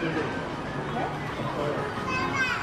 Thank you. Né?